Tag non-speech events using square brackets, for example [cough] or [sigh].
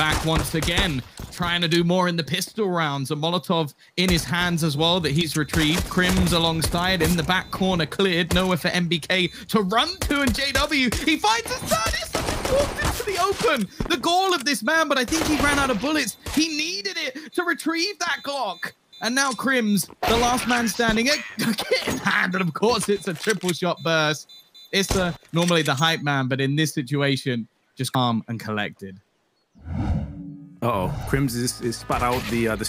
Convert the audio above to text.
back once again, trying to do more in the pistol rounds. A Molotov in his hands as well that he's retrieved. Krimz alongside in the back corner cleared. Nowhere for MBK to run to. And JW, he finds his son. walked into the open. The goal of this man, but I think he ran out of bullets. He needed it to retrieve that Glock. And now Krimz, the last man standing, get [laughs] in hand. And of course, it's a triple shot burst. It's a, normally the hype man, but in this situation, just calm and collected. Uh oh, Krimz is, is spat out the uh, the